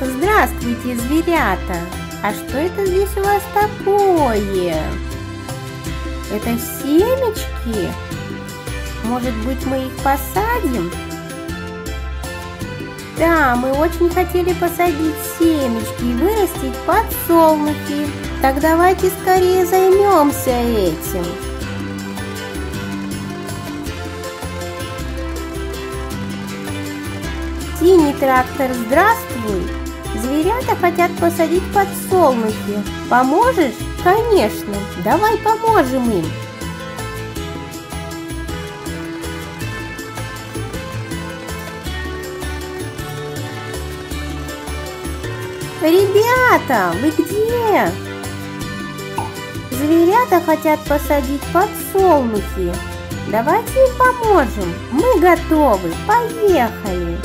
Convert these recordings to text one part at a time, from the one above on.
Здравствуйте, зверята! А что это здесь у вас такое? Это семечки? Может быть, мы их посадим? Да, мы очень хотели посадить семечки и вырастить подсолнухи. Так давайте скорее займемся этим. Синий трактор, здравствуй! Зверята хотят посадить подсолнухи. Поможешь? Конечно, давай поможем им. Ребята, вы где? Зверята хотят посадить подсолнухи. Давайте им поможем. Мы готовы. Поехали.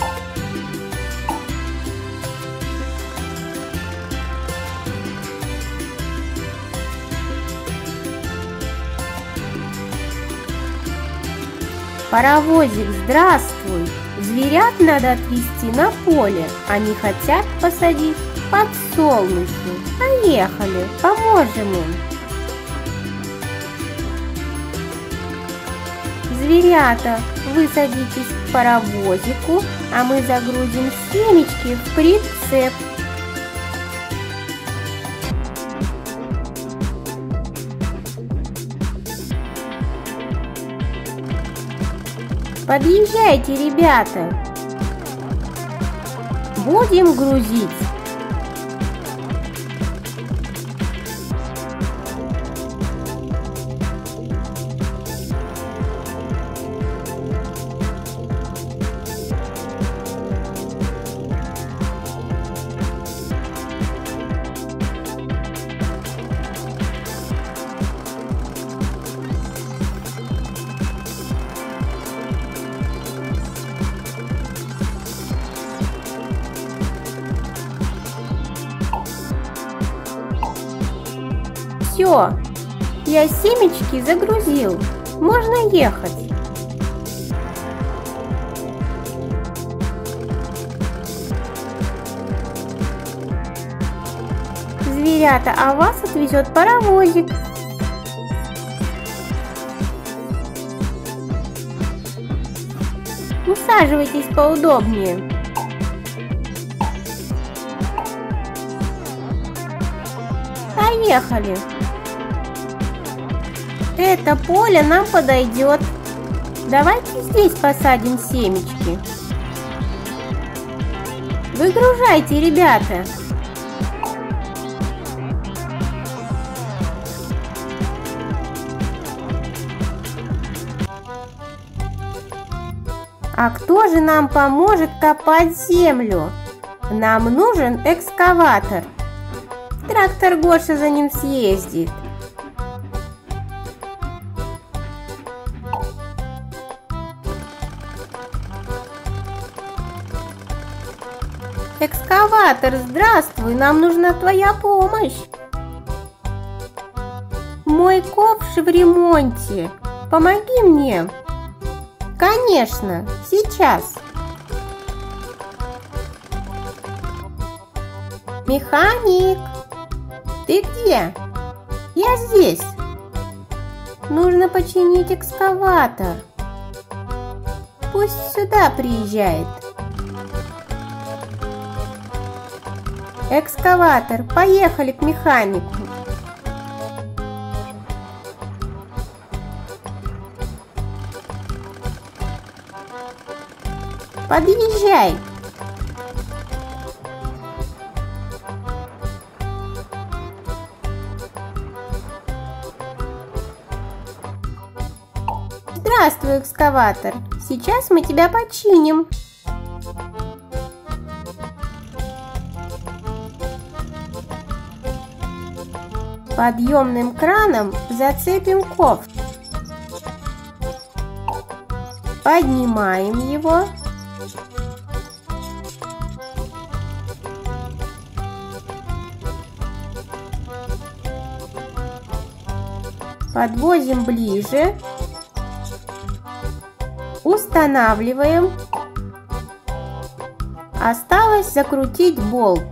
Паровозик, здравствуй! Зверят надо отвезти на поле. Они хотят посадить подсолнухи. Поехали, поможем им. Зверята, вы садитесь к паровозику, а мы загрузим семечки в прицеп. Подъезжайте, ребята! Будем грузить. Все, я семечки загрузил. Можно ехать. Зверята, а вас отвезет паровозик. Усаживайтесь поудобнее. Поехали! Это поле нам подойдет. Давайте здесь посадим семечки. Выгружайте, ребята. А кто же нам поможет копать землю? Нам нужен экскаватор. Трактор Гоша за ним съездит. Экскаватор, здравствуй, нам нужна твоя помощь. Мой ковш в ремонте. Помоги мне. Конечно, сейчас. Механик, ты где? Я здесь. Нужно починить экскаватор. Пусть сюда приезжает. Экскаватор, поехали к механику. Подъезжай. Здравствуй, экскаватор. Сейчас мы тебя починим. Подъемным краном зацепим ковш. Поднимаем его. Подвозим ближе. Устанавливаем. Осталось закрутить болт.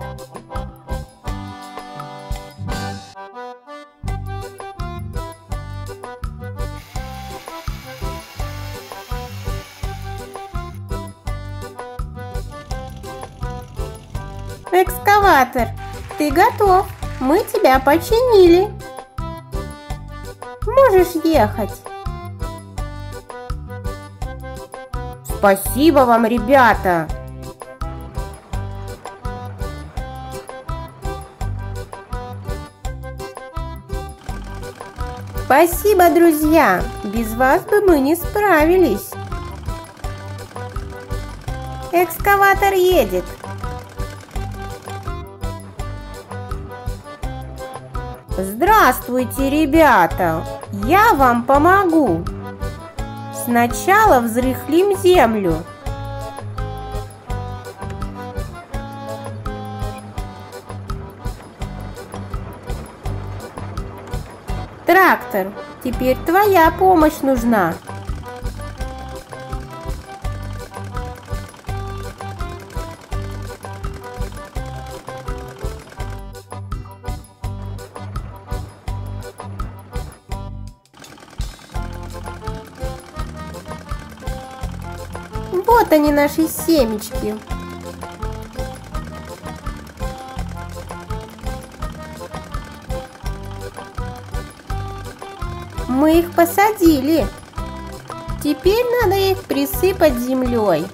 Экскаватор, ты готов. Мы тебя починили. Можешь ехать. Спасибо вам, ребята. Спасибо, друзья! Без вас бы мы не справились. Экскаватор едет. Здравствуйте, ребята! Я вам помогу. Сначала взрыхлим землю. Трактор, теперь твоя помощь нужна. Вот они, наши семечки. Мы их посадили. Теперь надо их присыпать землей.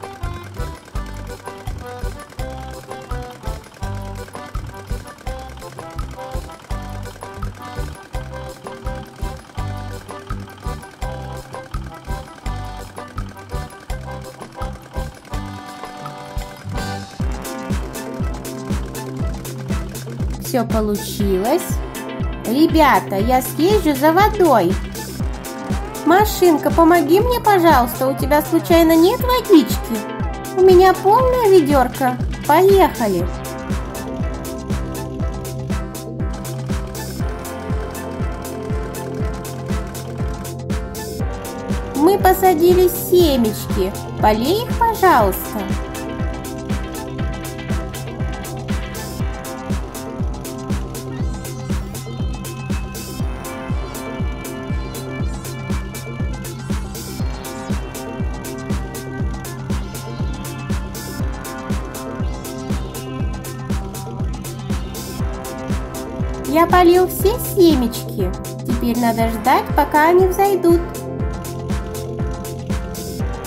Все получилось. Ребята, я съезжу за водой. Машинка, помоги мне, пожалуйста. У тебя случайно нет водички? У меня полная ведерко. Поехали. Мы посадили семечки. Полей их, пожалуйста. Я полил все семечки. Теперь надо ждать, пока они взойдут.